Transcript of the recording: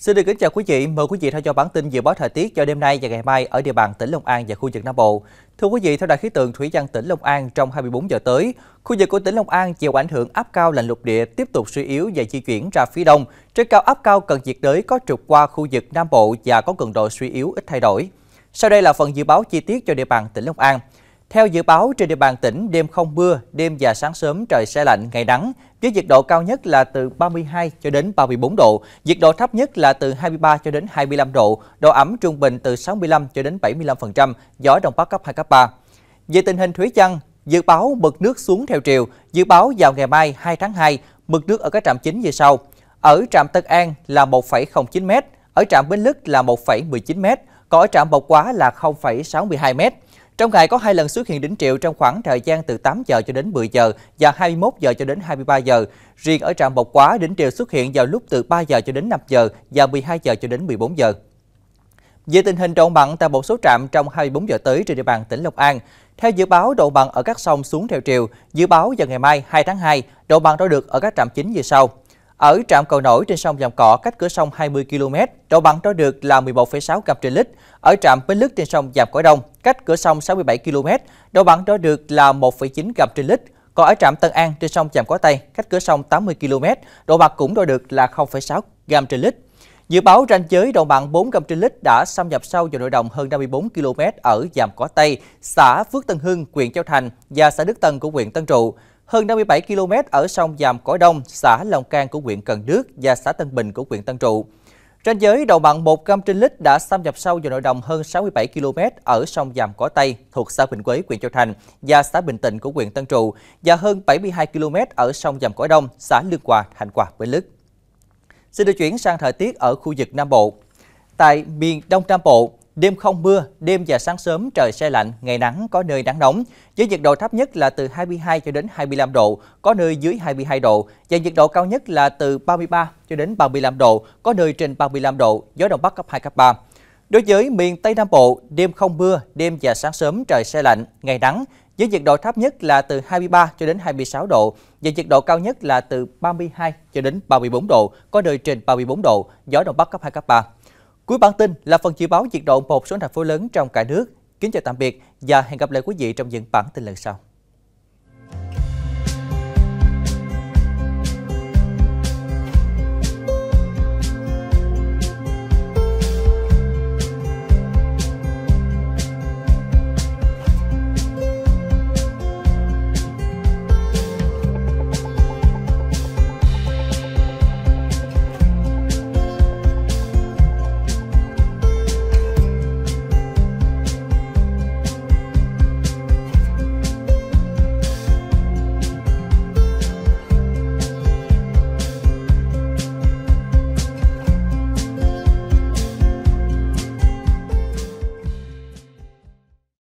Xin được kính chào quý vị, mời quý vị theo dõi bản tin dự báo thời tiết cho đêm nay và ngày mai ở địa bàn tỉnh Long An và khu vực Nam Bộ. Thưa quý vị, theo Đài khí tượng thủy văn tỉnh Long An trong 24 giờ tới, khu vực của tỉnh Long An chịu ảnh hưởng áp cao lạnh lục địa tiếp tục suy yếu và di chuyển ra phía đông. Trên cao áp cao cận nhiệt đới có trục qua khu vực Nam Bộ và có cường độ suy yếu ít thay đổi. Sau đây là phần dự báo chi tiết cho địa bàn tỉnh Long An. Theo dự báo trên địa bàn tỉnh, đêm không mưa, đêm và sáng sớm trời sẽ lạnh, ngày nắng, với nhiệt độ cao nhất là từ 32 cho đến 34 độ, nhiệt độ thấp nhất là từ 23 cho đến 25 độ, độ ẩm trung bình từ 65 cho đến 75%, gió đông bắc cấp 2 cấp 3. Về tình hình thủy văn, dự báo mực nước xuống theo chiều, dự báo vào ngày mai 2 tháng 2, mực nước ở các trạm chính như sau. Ở trạm Tân An là 1,09 m, ở trạm Bến Lức là 1,19 m, còn ở trạm Bộc Quá là 0,62 m. Trong ngày có hai lần xuất hiện đỉnh triệu trong khoảng thời gian từ 8 giờ cho đến 10 giờ và 21 giờ cho đến 23 giờ. Riêng ở trạm Bộc Quá, đỉnh triệu xuất hiện vào lúc từ 3 giờ cho đến 5 giờ và 12 giờ cho đến 14 giờ. Về tình hình độ mặn tại một số trạm trong 24 giờ tới trên địa bàn tỉnh Long An, theo dự báo độ mặn ở các sông xuống theo triều, dự báo vào ngày mai 2 tháng 2, độ mặn đo được ở các trạm chính như sau. Ở trạm cầu nổi trên sông Dòng Cỏ cách cửa sông 20 km, độ mặn đo được là 11,6 gram trên lít. Ở trạm Bến Lức trên sông Dàm Cỏ Đông, cách cửa sông 67 km, độ mặn đo được là 1,9 gram trên lít. Còn ở trạm Tân An trên sông Vàm Cỏ Tây, cách cửa sông 80 km, độ mặn cũng đo được là 0,6 gam trên lít. Dự báo ranh giới độ bằng 4 gam trên lít đã xâm nhập sâu vào nội đồng hơn 54 km ở Vàm Cỏ Tây, xã Phước Tân Hưng, huyện Châu Thành và xã Đức Tân của huyện Tân Trụ hơn 57 km ở sông Giàm Cỏ Đông, xã Long Can của huyện Cần Đước và xã Tân Bình của huyện Tân Trụ. Ranh giới đầu mặn 1 gram trên lít đã xâm nhập sâu vào nội đồng hơn 67 km ở sông Giàm Cỏ Tây thuộc xã Bình Quế, huyện Châu Thành và xã Bình Tịnh của huyện Tân Trụ và hơn 72 km ở sông Giàm Cỏ Đông, xã Lương Hòa, Thành Hòa, Bến Lức. Xin được chuyển sang thời tiết ở khu vực Nam Bộ. Tại miền Đông Nam Bộ, Đêm không mưa, đêm và sáng sớm trời se lạnh, ngày nắng có nơi nắng nóng, với nhiệt độ thấp nhất là từ 22 cho đến 25 độ, có nơi dưới 22 độ và nhiệt độ cao nhất là từ 33 cho đến 35 độ, có nơi trên 35 độ, gió đông bắc cấp 2 cấp 3. Đối với miền Tây Nam Bộ, đêm không mưa, đêm và sáng sớm trời se lạnh, ngày nắng, với nhiệt độ thấp nhất là từ 23 cho đến 26 độ và nhiệt độ cao nhất là từ 32 cho đến 34 độ, có nơi trên 34 độ, gió đông bắc cấp 2 cấp 3. Cuối bản tin là phần dự báo nhiệt độ một số thành phố lớn trong cả nước. Kính chào tạm biệt và hẹn gặp lại quý vị trong những bản tin lần sau.